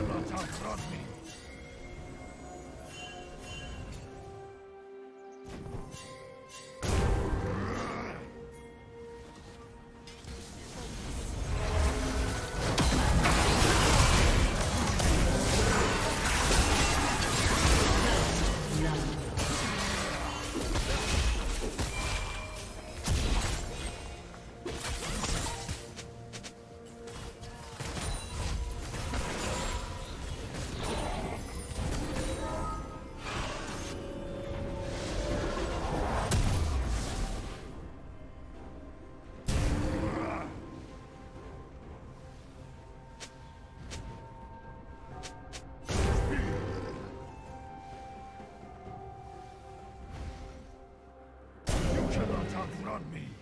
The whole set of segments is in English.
will not outrun me. Me.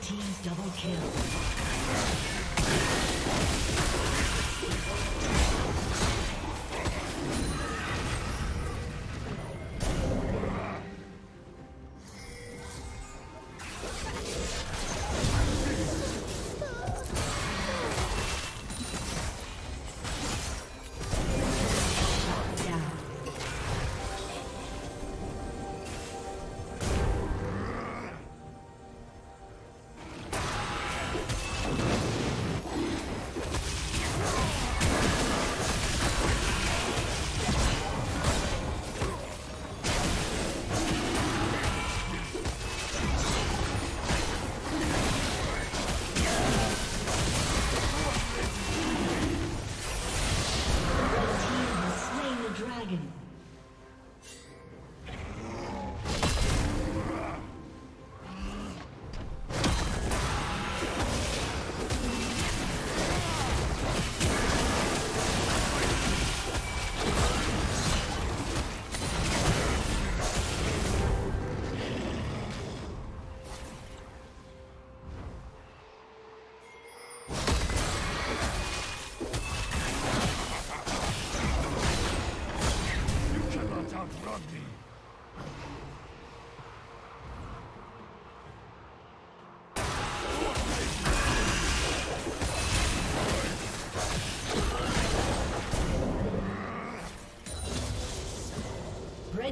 Team's double kill.